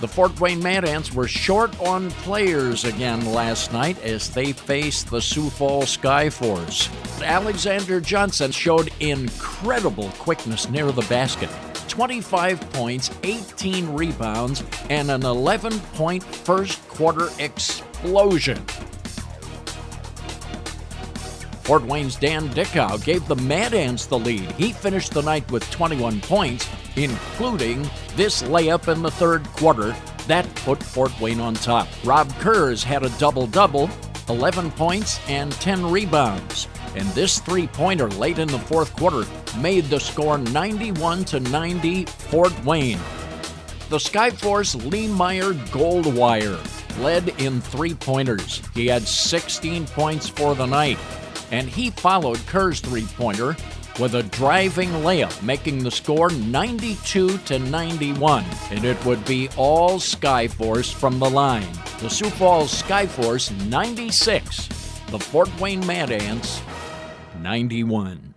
The Fort Wayne Mad Ants were short on players again last night as they faced the Sioux Falls Skyforce. Alexander Johnson showed incredible quickness near the basket. 25 points, 18 rebounds, and an 11 point first quarter explosion. Fort Wayne's Dan Dickau gave the Mad Ants the lead. He finished the night with 21 points, including this layup in the third quarter that put Fort Wayne on top. Rob Kurz had a double double, 11 points and 10 rebounds. And this three pointer late in the fourth quarter made the score 91 to 90 Fort Wayne. The Skyforce Leemire Goldwire led in three pointers. He had 16 points for the night and he followed Kerr's three pointer with a driving layup, making the score 92 to 91. And it would be all Skyforce from the line. The Sioux Falls Skyforce 96, the Fort Wayne Mad Ants 91.